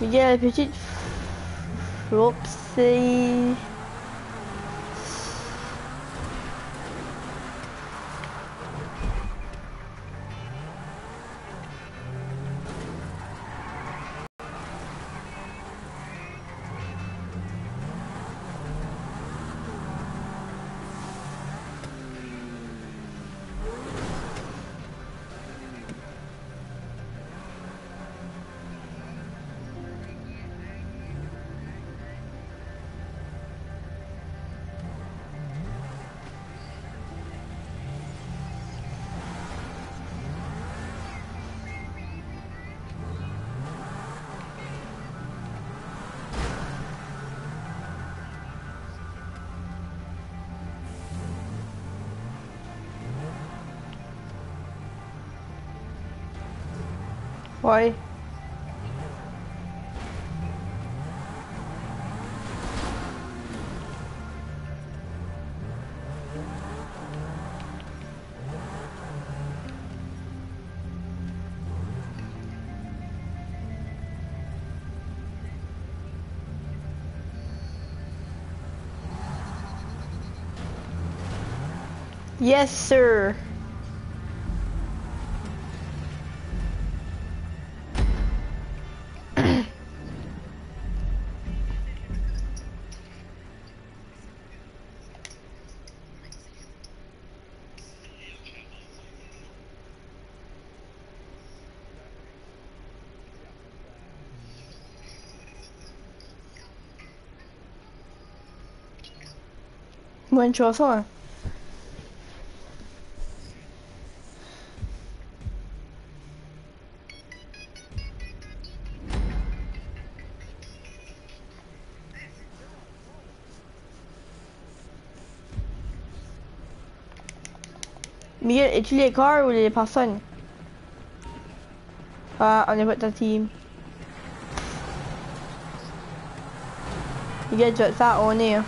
Il y a la petite Flopsy. Ouais. Yes, sir. Bonne chanson, hein. Miguel, es-tu les cars ou les personnes? Ah, on est pas ta team. Miguel, tu vas te faire honner, hein.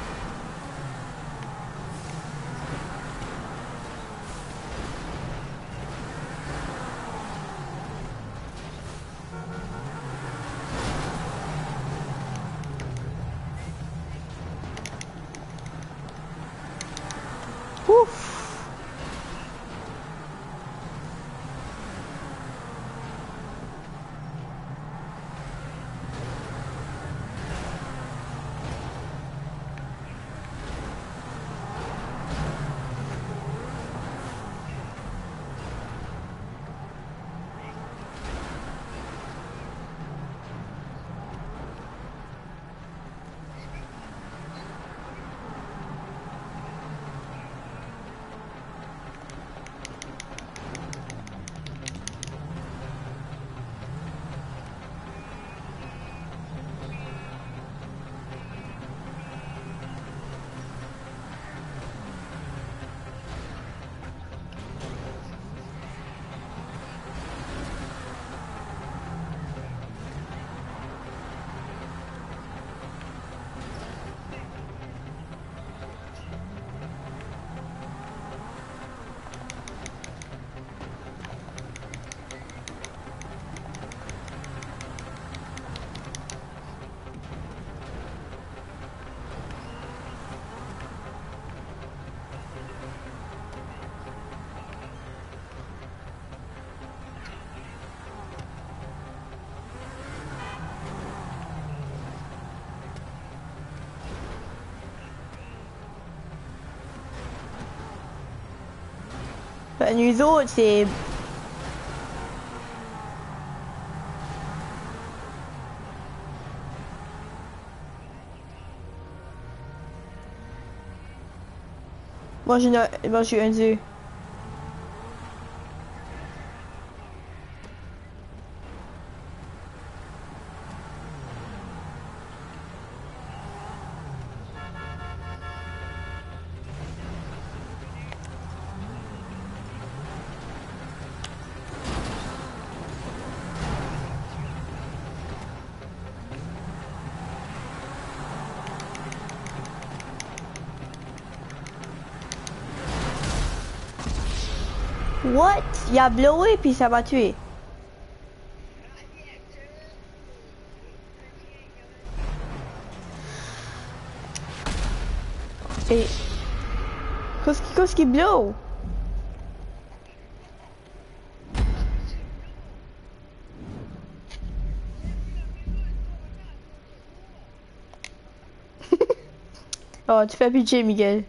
Ben, nous autres, c'est... Moi, j'ai une... Moi, j'ai What? Il a blowé puis ça m'a tué. Et... Qu'est-ce qui, qu'est-ce qui blow? Oh, tu fais pitié, Miguel.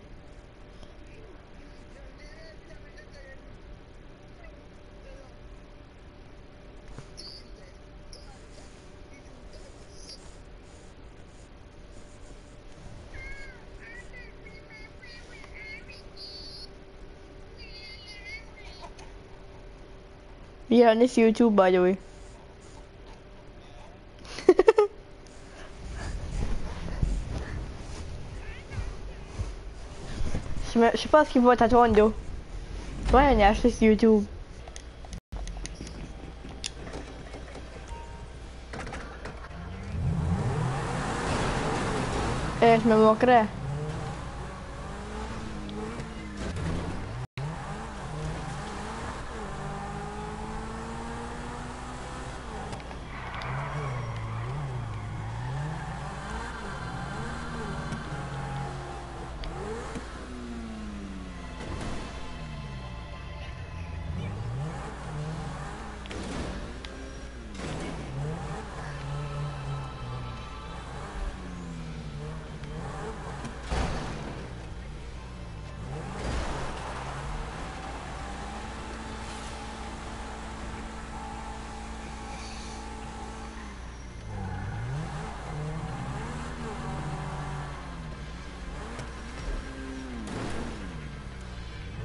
Yeah, on this YouTube, by the way. je, sais pas ce qu'il va t'attendre, là. Ouais, on a YouTube. Eh, je me moquerais.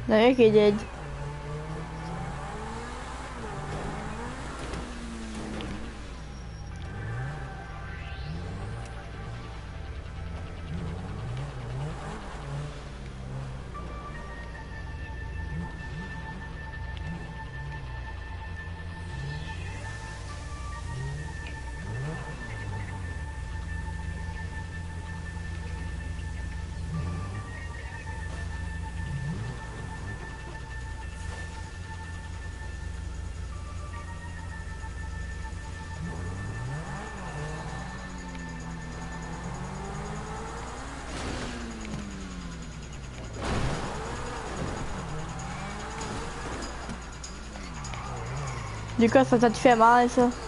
De ők így egy Du coup, ça, ça te fait mal, ça?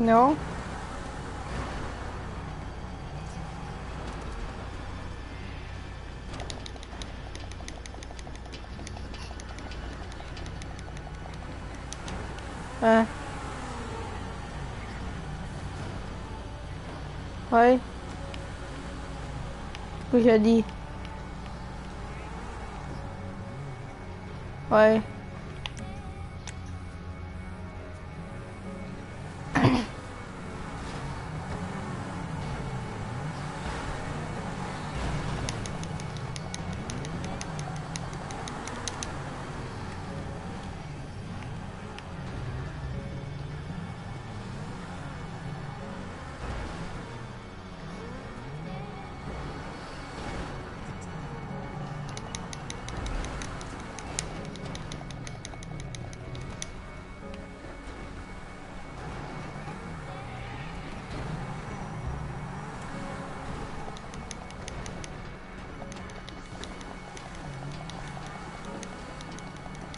No. ah é. Oi. Puxa ali. Oi.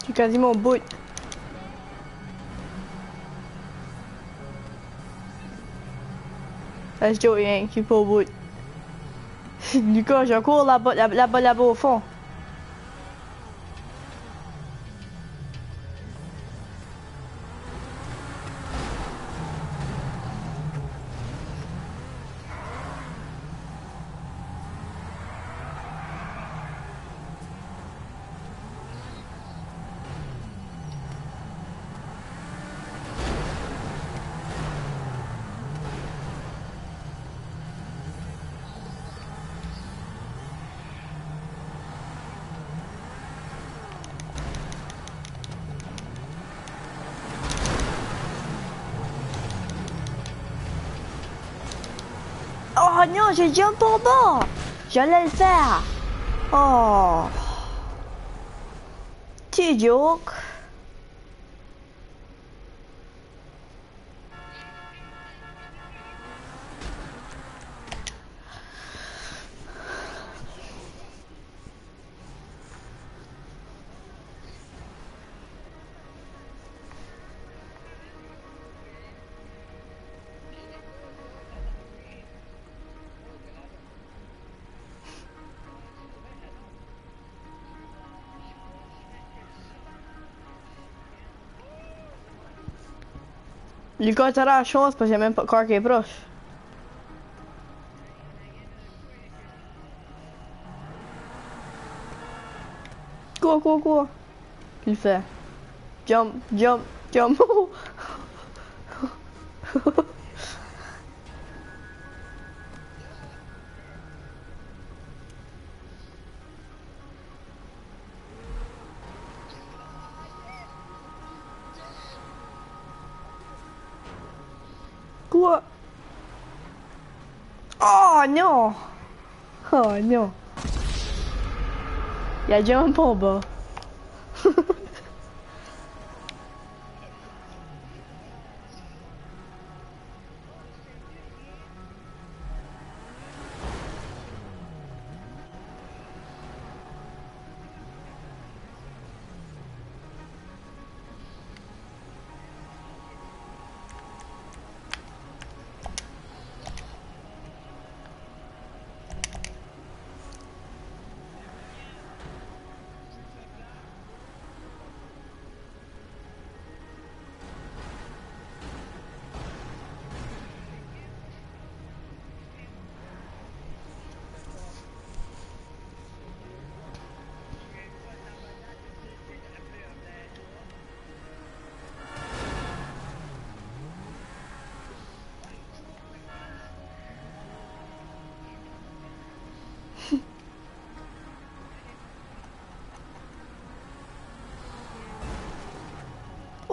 Je suis quasiment au bout. Ah, je dis rien, je suis pas au bout. Lucas, je cours là-bas, là-bas, là-bas au fond. Oh non, j'ai jump en bas J'allais le faire. Oh. Tu joke Lucas, t'as la chance parce qu'il n'y a même pas car qui est proche. Cours, cours. Tu le fais. Jump, jump, jump. Quoi Oh no! Oh non Il y a jump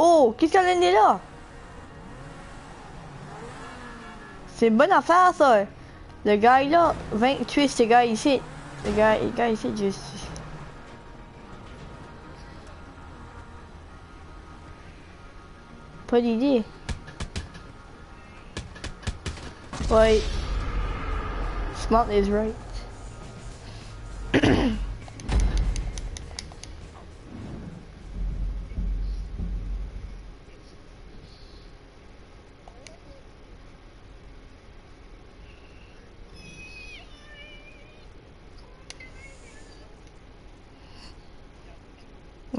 Oh, qu'est-ce qu'elle est là? C'est une bonne affaire ça. Le gars là, 20 tuer ce gars ici. Le gars, le gars ici, juste. Pas d'idée. Ouais. Smart is right.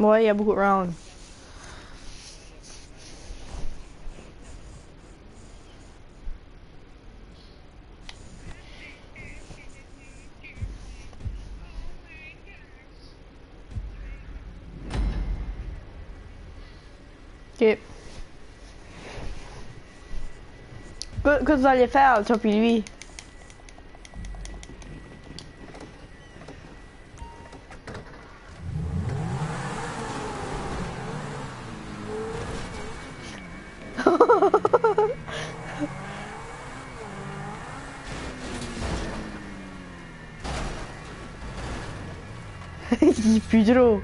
Moi, я буду раунд. Ok. Cosa gli fai al top lui? Il est plus drôle.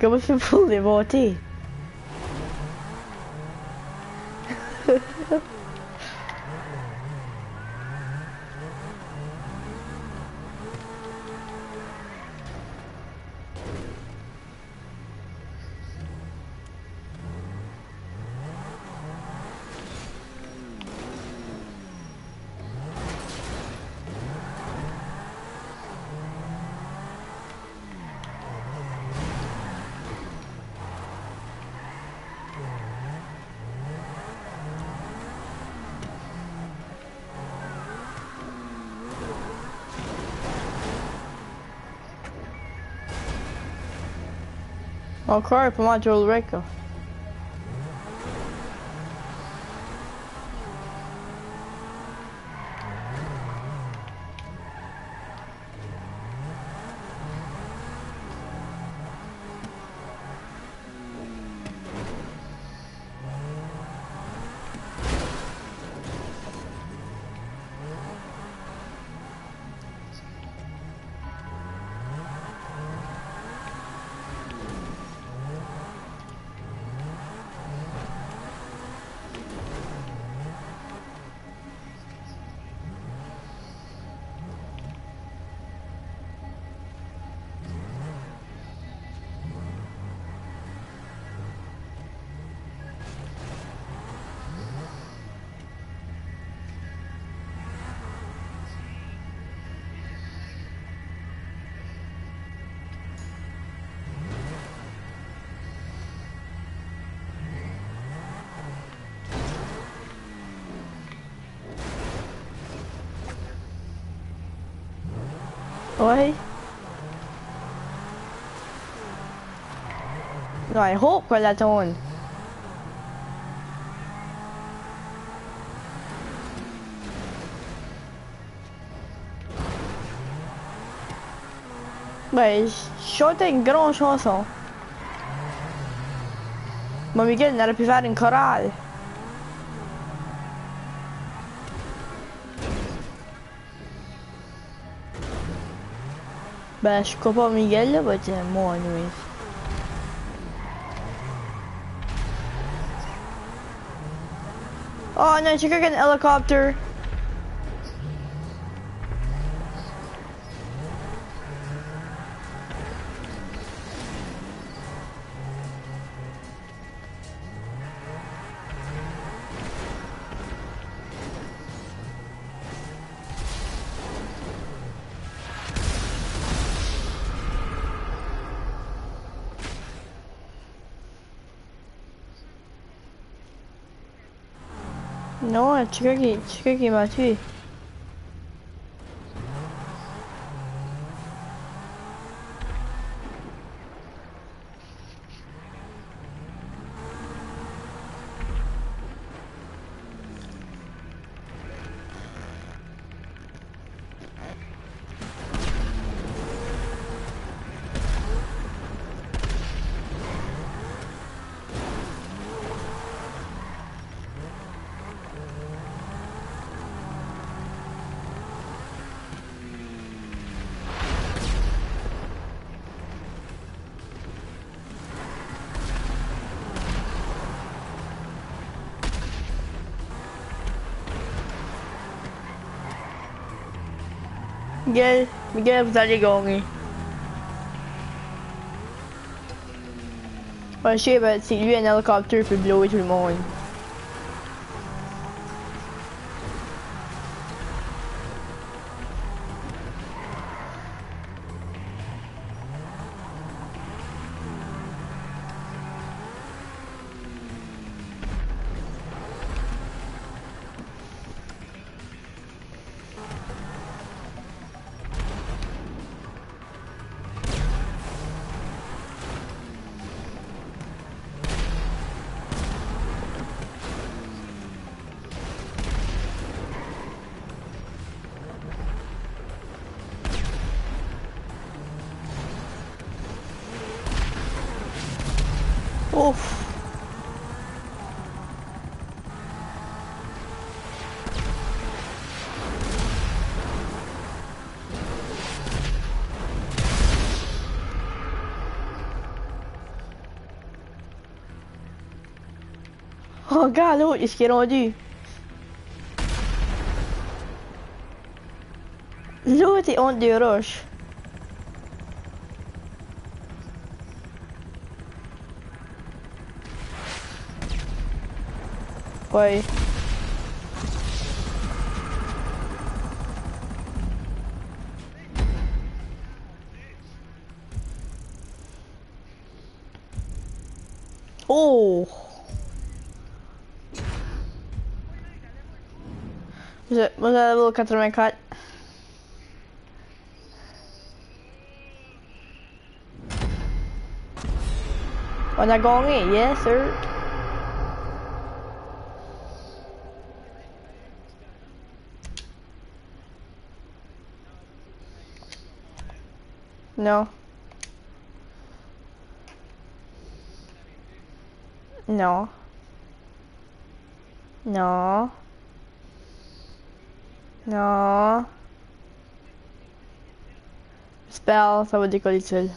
Comment c'est pour les monter Encore Ouais. No, I hope que la tourne. Ben, chanter une grande chanson. Mon Miguel n'aurait pu faire une chorale. Ben, je pas Miguel là, but uh, moi, anyways. Oh no, check an helicopter. No, chicken, chicken, my tea. Miguel, Miguel, vous allez gagner. Je sais, ben, c'est lui un hélicoptère peut blower tout le monde. Oh, regarde l'autre, est-ce qu'il est rendu? L'autre est honte des roches. Ouais. Vous cut vous my cut? 84. On going in, eh? yes sir. No. No. No. No. Spell, ça va décoller seul.